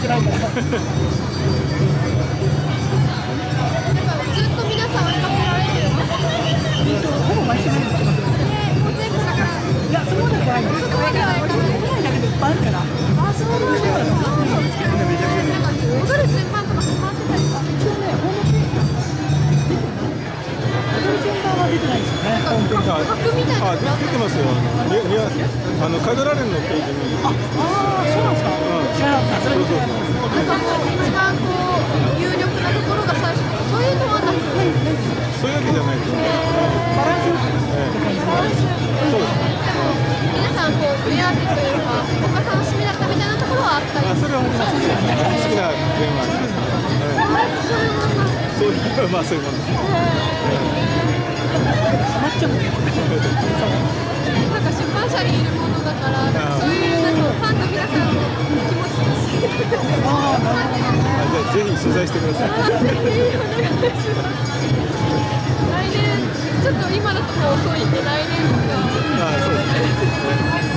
てないから。ずっと皆さんかほぼ毎週のように来ますよ。もう全部だからいや、そこまでじゃないんです。そこまではないかだけでいっぱいあるから。あ、そうなんでかみたいなあ出てますよ。あのリリアあのカドラレンのページにあ、ああ、そうなんですか？知らなかった。それそうそう見てそうなんかこう一番こう有力なところが最初。そういうのはなくてそういうわけじゃないですバランスよくええそうですね。皆さんこう目当てというかここが楽しみだったみたいなところはあったりあそれは好きな点はありますそれはそういうまあそういうもんですハマっちゃう。なんか出版社にいるものだからそういうなんかファンの皆さんの気持ちにああ、なるほど。あじゃあぜひ取材してくださいぜひお願いします来年ちょっと今だと遅いんで来年とかあそうですね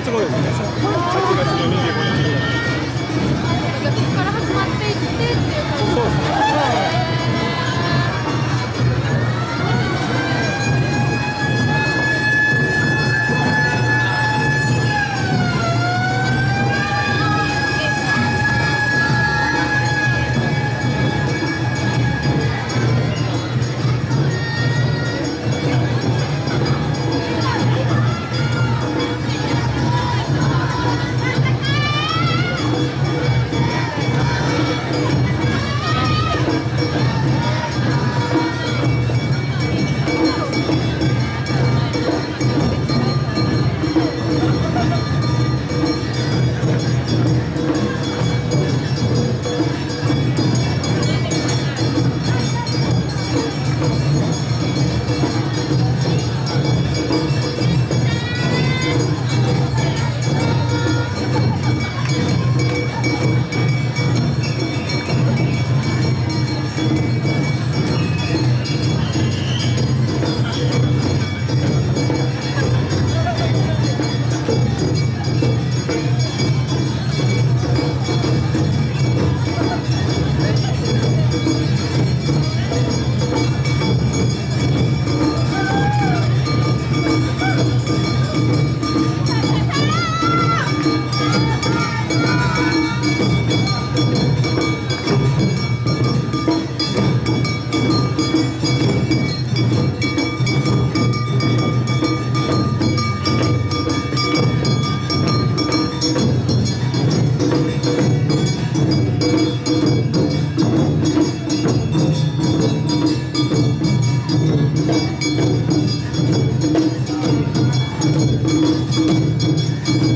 月後ですね。うん。